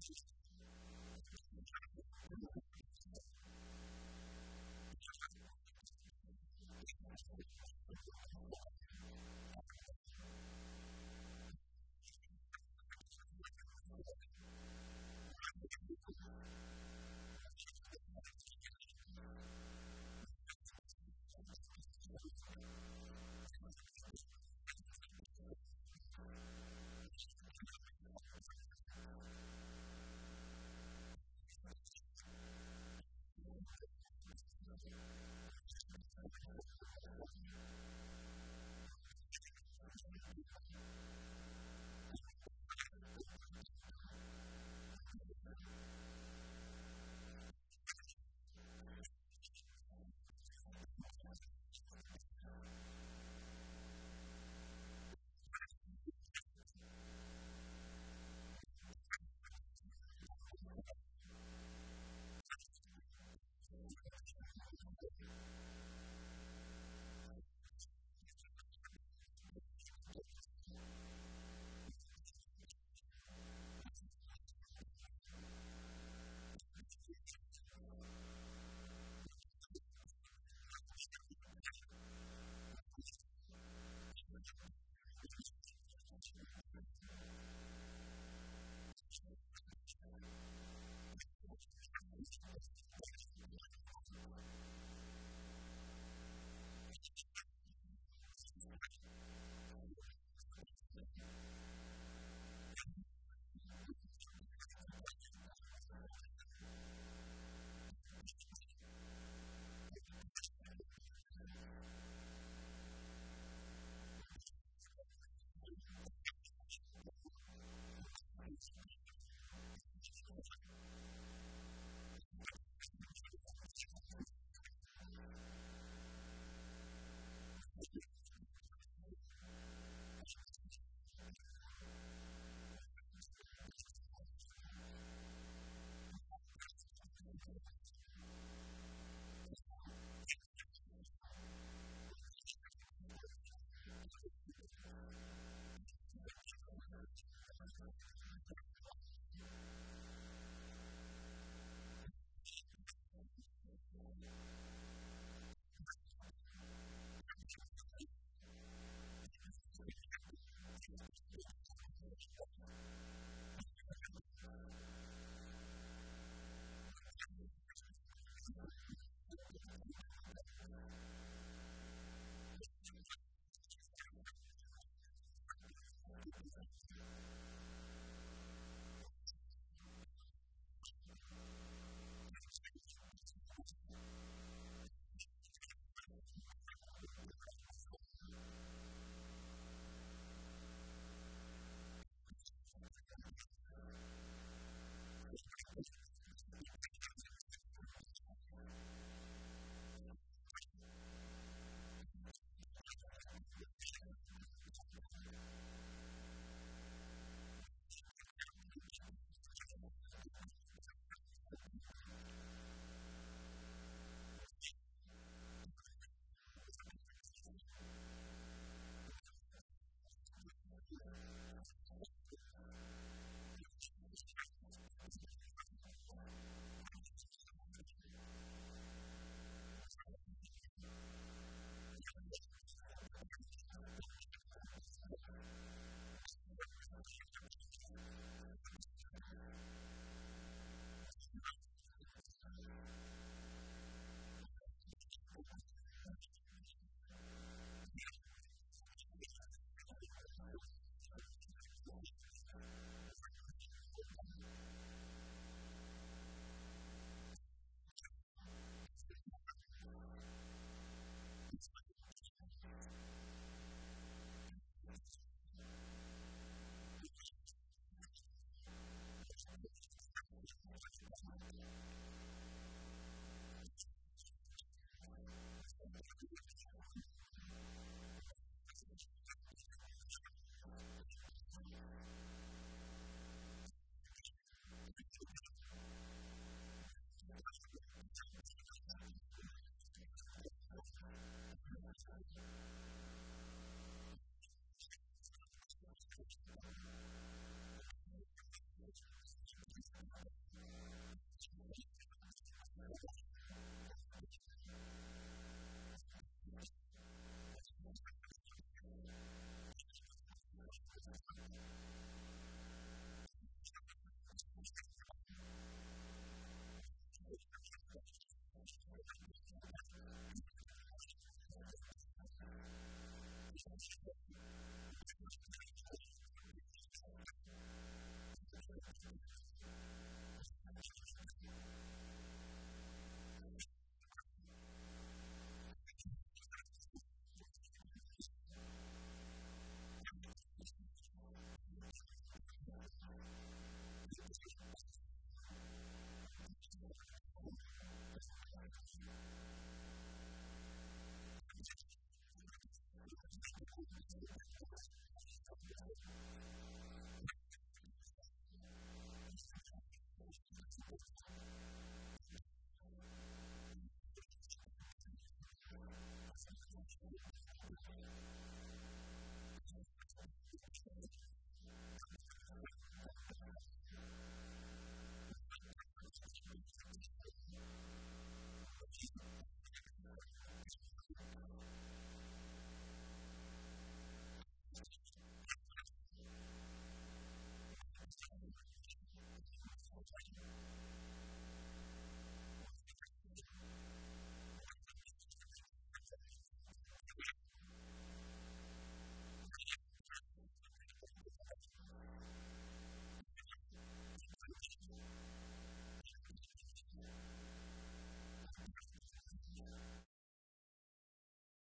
Jesus. Thank you.